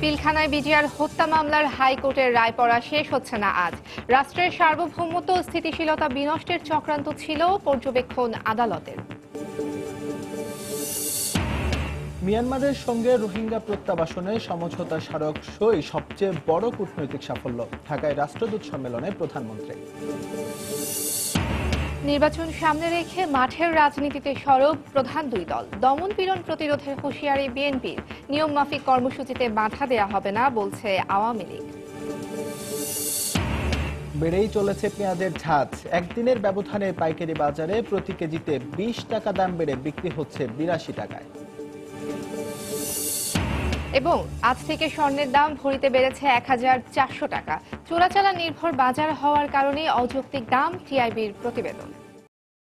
পিলখানায় বিজিআর হত্যা মামলার হাইকোর্টের রায় পড়া শেষ হচ্ছে না আজ। রাষ্ট্রের সার্বভৌমত্ব স্থিতিশীলতা বিনষ্টের চক্রান্ত ছিল পর্যবেক্ষণ আদালতের। মিয়ানমারের সঙ্গে রোহিঙ্গা প্রত্যাবাসনে সমঝোতা স্মারক সই সবচেয়ে বড় কূটনৈতিক সাফল্য, ঢাকায় রাষ্ট্রদূত সম্মেলনে প্রধানমন্ত্রী। নির্বাচন সামনে রেখে মাঠের রাজনীতিতে সরব প্রধান দুই দল। দমন পীড়ন প্রতিরোধের হুঁশিয়ারি বিএনপির। নিয়ম মাফিক কর্মসূচিতে বাধা দেয়া হবে না বলছে আওয়ামী লীগ। বেড়েই চলেছে পেঁয়াজের ঝাঁজ। একদিনের ব্যবধানে পাইকারি বাজারে প্রতি কেজিতে বিশ টাকা দাম বেড়ে বিক্রি হচ্ছে বিরাশি টাকায়। এবং আজ থেকে স্বর্ণের দাম ভরিতে বেড়েছে এক হাজার চারশো টাকা। চোরাচালা নির্ভর বাজার হওয়ার কারণে অযৌক্তিক দাম টিআইবির প্রতিবেদন।